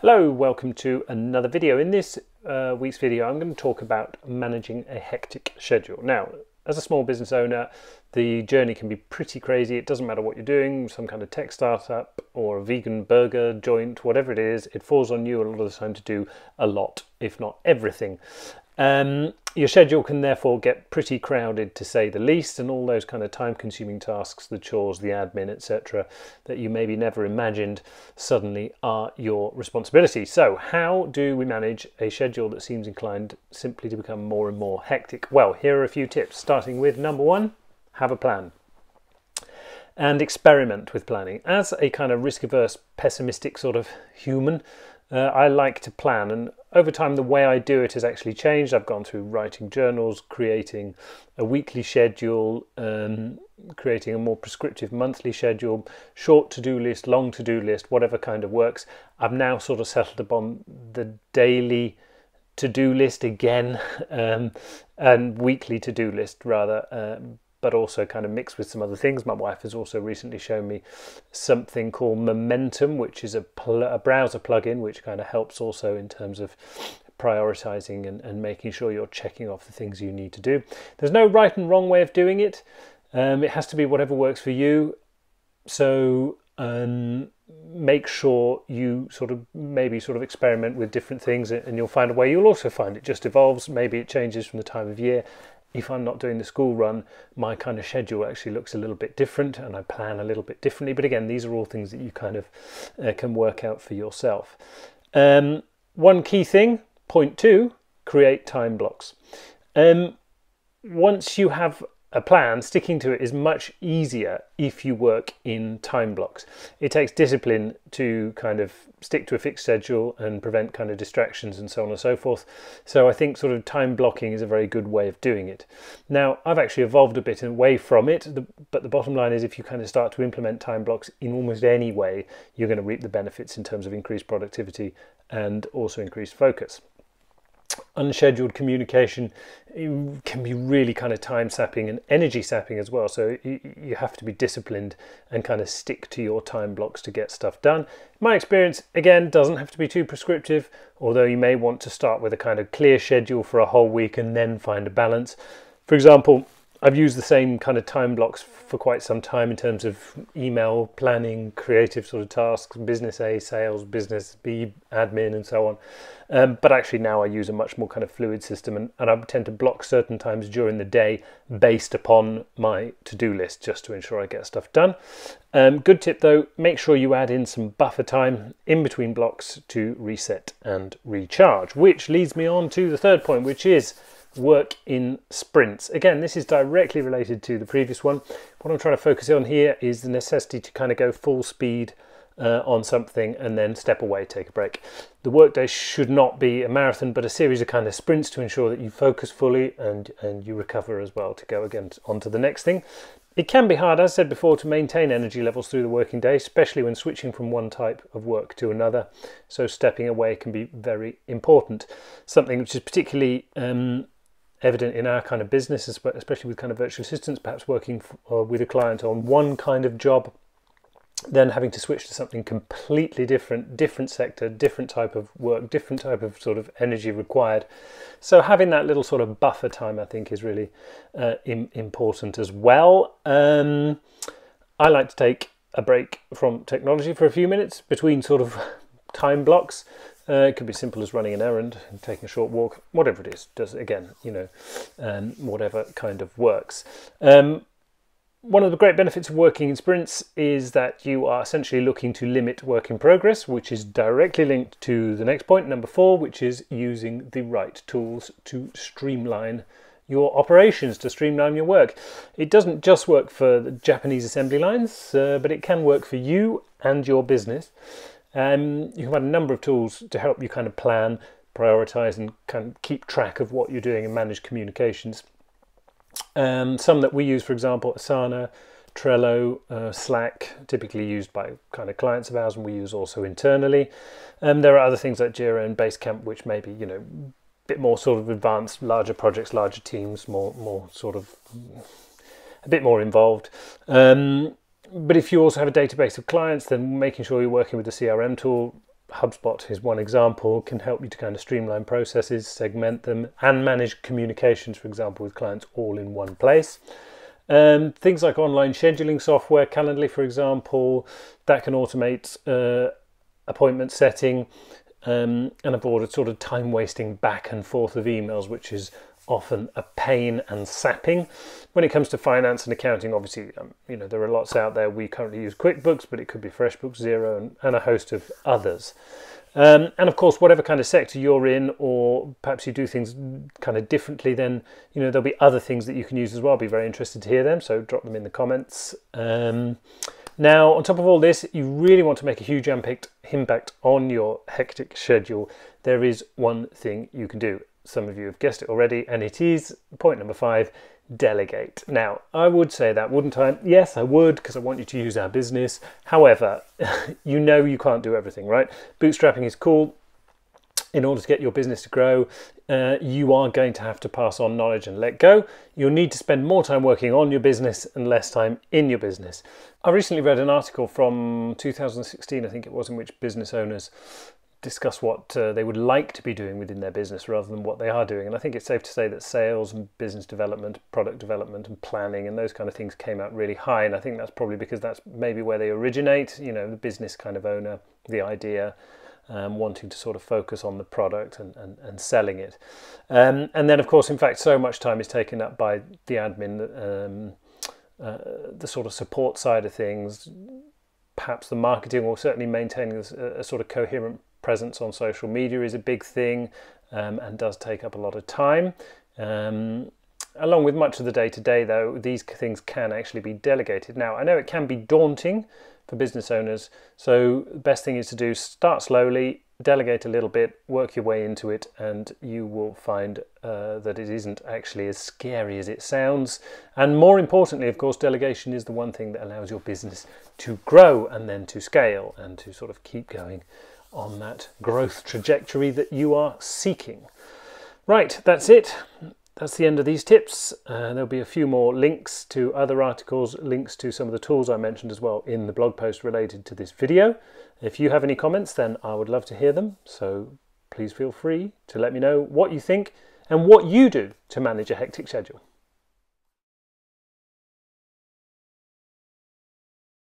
Hello, welcome to another video. In this uh, week's video, I'm going to talk about managing a hectic schedule. Now, as a small business owner, the journey can be pretty crazy. It doesn't matter what you're doing, some kind of tech startup or a vegan burger joint, whatever it is, it falls on you a lot of the time to do a lot, if not everything. Um, your schedule can therefore get pretty crowded to say the least, and all those kind of time consuming tasks, the chores, the admin, etc., that you maybe never imagined suddenly are your responsibility. So, how do we manage a schedule that seems inclined simply to become more and more hectic? Well, here are a few tips, starting with number one have a plan and experiment with planning. As a kind of risk averse, pessimistic sort of human, uh, I like to plan, and over time, the way I do it has actually changed. I've gone through writing journals, creating a weekly schedule, um, creating a more prescriptive monthly schedule, short to do list, long to do list, whatever kind of works. I've now sort of settled upon the daily to do list again um, and weekly to do list rather. Um, but also kind of mixed with some other things. My wife has also recently shown me something called Momentum, which is a, pl- a browser plugin, which kind of helps also in terms of prioritizing and, and making sure you're checking off the things you need to do. There's no right and wrong way of doing it. Um, it has to be whatever works for you. So um, make sure you sort of maybe sort of experiment with different things and you'll find a way. You'll also find it just evolves. Maybe it changes from the time of year if I'm not doing the school run, my kind of schedule actually looks a little bit different and I plan a little bit differently. But again, these are all things that you kind of uh, can work out for yourself. Um, one key thing, point two, create time blocks. Um, once you have a plan, sticking to it is much easier if you work in time blocks. It takes discipline to kind of stick to a fixed schedule and prevent kind of distractions and so on and so forth. So I think sort of time blocking is a very good way of doing it. Now, I've actually evolved a bit away from it, but the bottom line is if you kind of start to implement time blocks in almost any way, you're going to reap the benefits in terms of increased productivity and also increased focus unscheduled communication can be really kind of time sapping and energy sapping as well. So you have to be disciplined and kind of stick to your time blocks to get stuff done. My experience, again, doesn't have to be too prescriptive, although you may want to start with a kind of clear schedule for a whole week and then find a balance. For example, I've used the same kind of time blocks for quite some time in terms of email planning, creative sort of tasks, business A, sales, business B, admin, and so on. Um, but actually, now I use a much more kind of fluid system, and, and I tend to block certain times during the day based upon my to do list just to ensure I get stuff done. Um, good tip though, make sure you add in some buffer time in between blocks to reset and recharge, which leads me on to the third point, which is work in sprints. Again, this is directly related to the previous one. What I'm trying to focus on here is the necessity to kind of go full speed uh, on something and then step away, take a break. The workday should not be a marathon, but a series of kind of sprints to ensure that you focus fully and, and you recover as well to go again on to the next thing. It can be hard, as I said before, to maintain energy levels through the working day, especially when switching from one type of work to another. So, stepping away can be very important. Something which is particularly um, evident in our kind of business, especially with kind of virtual assistants, perhaps working for, with a client on one kind of job, then having to switch to something completely different, different sector, different type of work, different type of sort of energy required. So having that little sort of buffer time, I think, is really uh, Im- important as well. Um, I like to take a break from technology for a few minutes between sort of time blocks. Uh, it could be simple as running an errand, and taking a short walk, whatever it is. Does again, you know, um, whatever kind of works. Um, one of the great benefits of working in sprints is that you are essentially looking to limit work in progress, which is directly linked to the next point, number four, which is using the right tools to streamline your operations, to streamline your work. It doesn't just work for the Japanese assembly lines, uh, but it can work for you and your business. Um, you can have a number of tools to help you kind of plan, prioritize, and kind of keep track of what you're doing and manage communications. Um, some that we use, for example, Asana, Trello, uh, Slack, typically used by kind of clients of ours, and we use also internally. Um, there are other things like Jira and Basecamp, which may be, you know, a bit more sort of advanced, larger projects, larger teams, more more sort of a bit more involved. Um, but if you also have a database of clients, then making sure you're working with the CRM tool HubSpot is one example, can help you to kind of streamline processes, segment them, and manage communications, for example, with clients all in one place. Um, things like online scheduling software, Calendly, for example, that can automate uh, appointment setting um, and avoid a sort of time wasting back and forth of emails, which is often a pain and sapping. When it comes to finance and accounting, obviously, um, you know there are lots out there. We currently use QuickBooks, but it could be FreshBooks, Xero and, and a host of others. Um, and of course, whatever kind of sector you're in, or perhaps you do things kind of differently, then you know there'll be other things that you can use as well. I'll be very interested to hear them, so drop them in the comments. Um, now, on top of all this, you really want to make a huge impact, impact on your hectic schedule. There is one thing you can do. Some of you have guessed it already, and it is point number five delegate. Now, I would say that, wouldn't I? Yes, I would, because I want you to use our business. However, you know you can't do everything, right? Bootstrapping is cool in order to get your business to grow, uh, you are going to have to pass on knowledge and let go. You'll need to spend more time working on your business and less time in your business. I recently read an article from 2016, I think it was, in which business owners discuss what uh, they would like to be doing within their business rather than what they are doing. And I think it's safe to say that sales and business development, product development, and planning and those kind of things came out really high. And I think that's probably because that's maybe where they originate, you know, the business kind of owner, the idea um, wanting to sort of focus on the product and, and, and selling it. Um, and then, of course, in fact, so much time is taken up by the admin, um, uh, the sort of support side of things, perhaps the marketing or certainly maintaining a, a sort of coherent presence on social media is a big thing um, and does take up a lot of time. Um, along with much of the day to day, though, these things can actually be delegated. Now, I know it can be daunting for business owners. So the best thing is to do start slowly, delegate a little bit, work your way into it, and you will find uh, that it isn't actually as scary as it sounds. And more importantly, of course, delegation is the one thing that allows your business to grow and then to scale and to sort of keep going on that growth trajectory that you are seeking. Right, that's it that's the end of these tips. Uh, there'll be a few more links to other articles, links to some of the tools I mentioned as well in the blog post related to this video. If you have any comments, then I would love to hear them. So please feel free to let me know what you think and what you do to manage a hectic schedule.